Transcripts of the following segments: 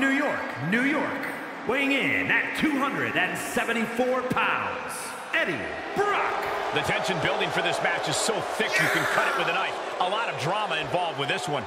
New York, New York, weighing in at 274 pounds, Eddie Brock. The tension building for this match is so thick you can cut it with a knife. A lot of drama involved with this one.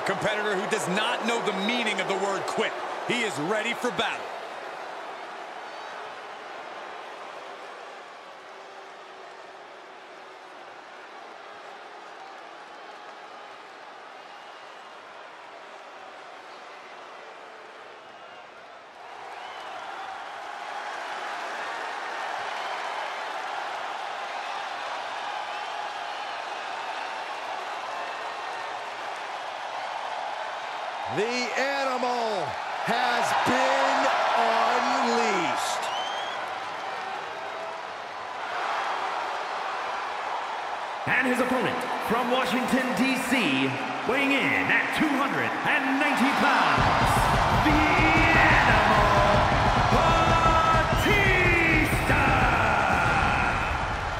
A competitor who does not know the meaning of the word quit. He is ready for battle. The animal has been unleashed. And his opponent from Washington, D.C., weighing in at 290 pounds, the Animal Batista!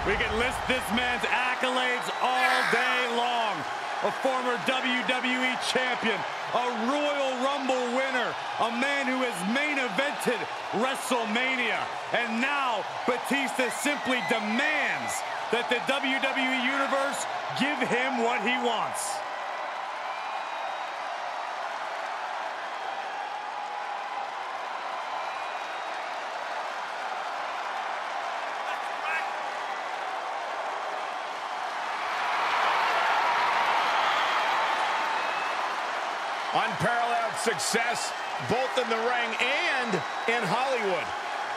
We can list this man's accolades all day long. A former WWE champion, a Royal Rumble winner, a man who has main evented WrestleMania. And now Batista simply demands that the WWE Universe give him what he wants. Unparalleled success both in the ring and in Hollywood.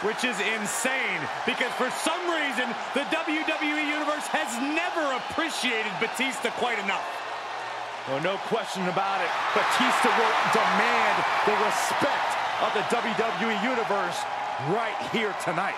Which is insane because for some reason the WWE Universe has never appreciated Batista quite enough. Well, no question about it. Batista will demand the respect of the WWE Universe right here tonight.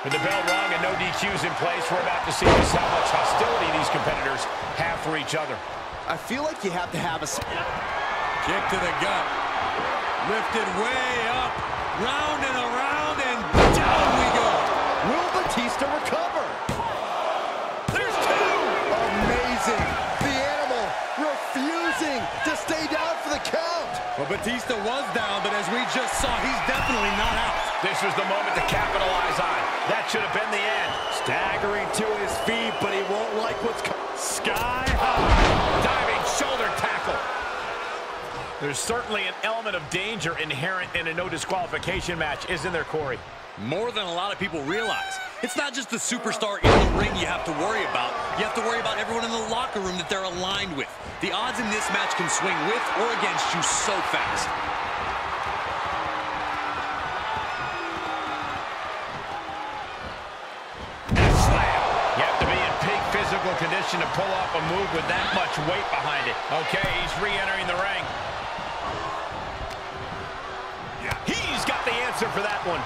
With the bell rung and no DQs in place, we're about to see just how much hostility these competitors have for each other. I feel like you have to have a... Kick to the gut. Lifted way up. Round and around and down we go. Will Batista recover? There's two! Amazing. The animal refusing to stay down for the count. Well, Batista was down, but as we just saw, he's definitely not out. This was the moment to capitalize on. That should have been the end. Staggering to his feet, but he won't like what's coming. Sky high. Diving shoulder tackle. There's certainly an element of danger inherent in a no disqualification match, isn't there, Corey? More than a lot of people realize. It's not just the superstar in the ring you have to worry about. You have to worry about everyone in the locker room that they're aligned with. The odds in this match can swing with or against you so fast. Slam. You have to be in peak physical condition to pull off a move with that much weight behind it. Okay, he's re-entering the ring. Yeah. He's got the answer for that one.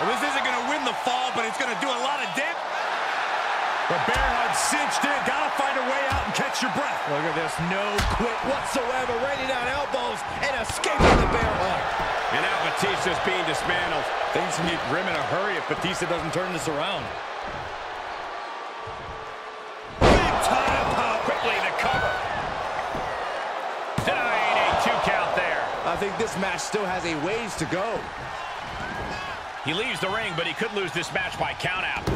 Well, this isn't going to win the fall, but it's going to do a lot of damage. The bear hug cinched in. Got to find a way out and catch your breath. Look at this, no quit whatsoever, raining down elbows and escaping the bear hug. And now Batista's being dismantled. Things can get grim in a hurry if Batista doesn't turn this around. Big time power. Quickly the cover. Denying a two count there. I think this match still has a ways to go. He leaves the ring, but he could lose this match by count out.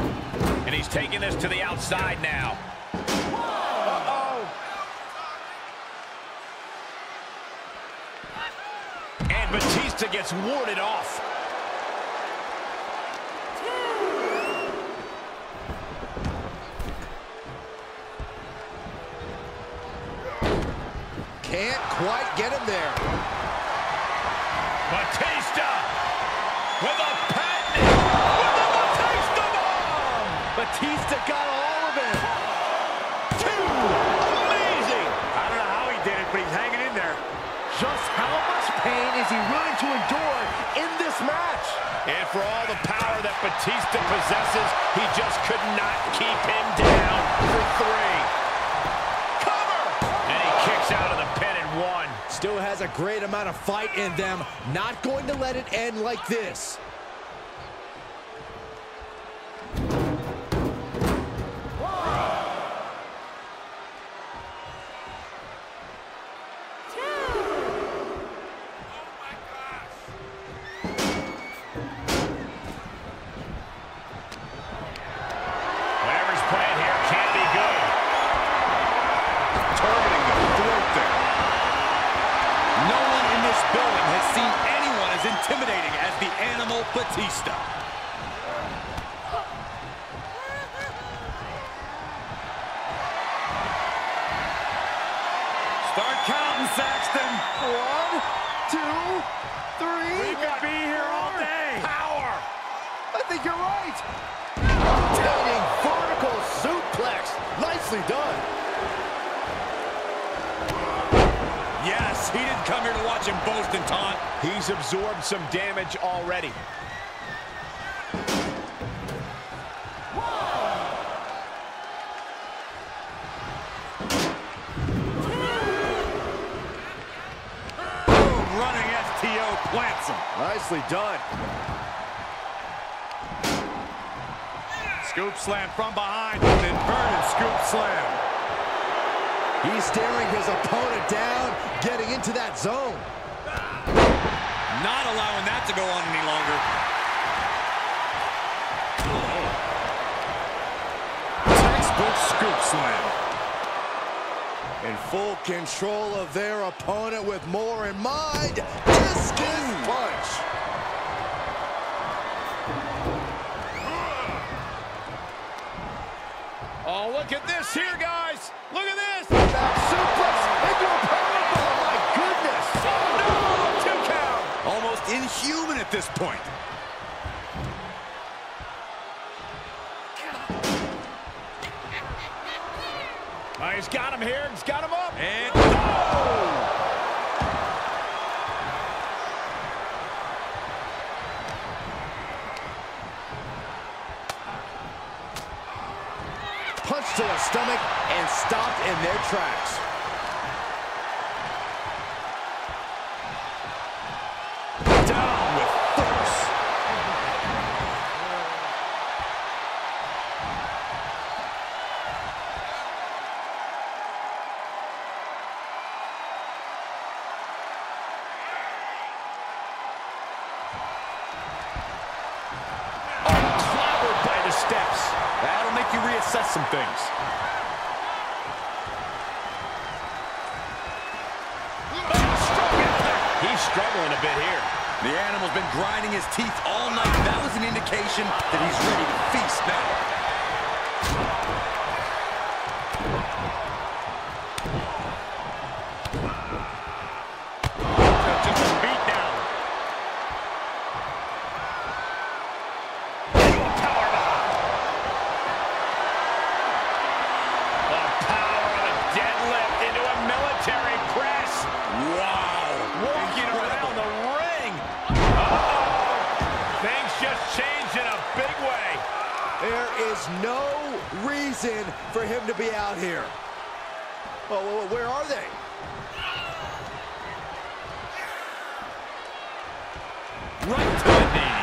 And he's taking this to the outside now. And Batista gets warded off. Can't quite get him there. Batista Just how much pain is he willing to endure in this match? And for all the power that Batista possesses, he just could not keep him down for three. Cover! And he kicks out of the pin and one. Still has a great amount of fight in them. Not going to let it end like this. Seen anyone as intimidating as the Animal Batista. Start counting, Saxton. One, two, three. We could be here all day. Power! I think you're right. Rotating vertical suplex. Nicely done. He didn't come here to watch him boast and taunt. He's absorbed some damage already. Boom, running STO plants him. Nicely done. Scoop slam from behind, and inverted scoop slam. He's staring his opponent down, getting into that zone. Not allowing that to go on any longer. Textbook scoop slam. In full control of their opponent with more in mind. Discus punch. Oh, look at this here, guys. This point. Oh, he's got him here. He's got him up. And Punch to the stomach and stopped in their tracks. Reassess some things. He's struggling a bit here. The animal's been grinding his teeth all night. That was an indication that he's ready to feast now. No reason for him to be out here. Oh, well, well, where are they? Right to the knee.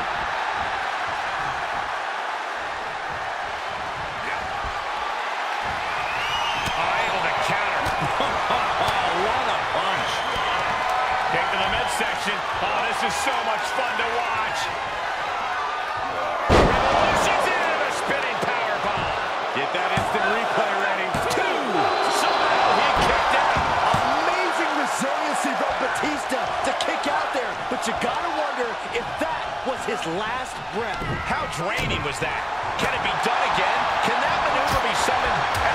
Oh, able to counter. what a punch. Kick to the midsection. Oh, this is so much fun to watch. To kick out there, but you gotta wonder if that was his last breath. How draining was that? Can it be done again? Can that maneuver be summoned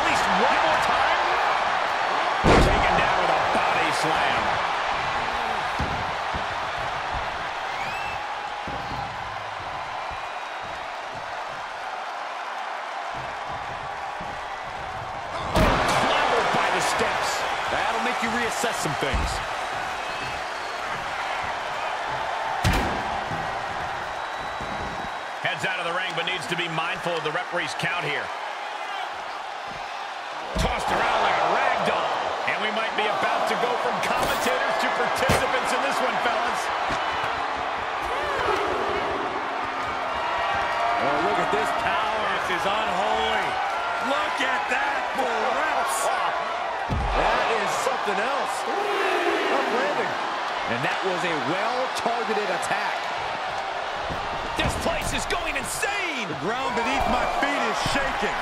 Heads out of the ring, but needs to be mindful of the referee's count here. Tossed around like a rag doll. And we might be about to go from commentators to participants in this one, fellas. Oh, look at this power. This is unholy. Look at that for reps. That is something else. Up landing. And that was a well-targeted attack. This is going insane. The ground beneath my feet is shaking.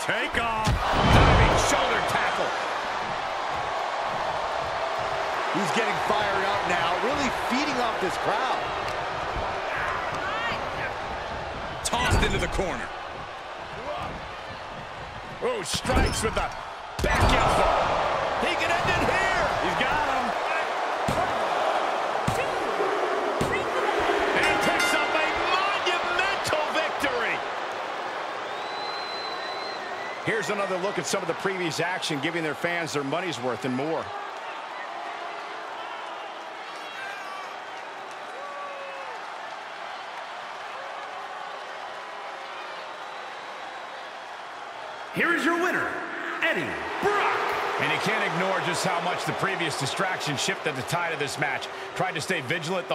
Take off. Diving shoulder tackle. He's getting fired up now, really feeding off this crowd. Tossed into the corner. Oh, strikes with the back elbow. Here's another look at some of the previous action, giving their fans their money's worth and more. Here is your winner, Eddie Brock. And you can't ignore just how much the previous distraction shifted the tide of this match. Tried to stay vigilant the whole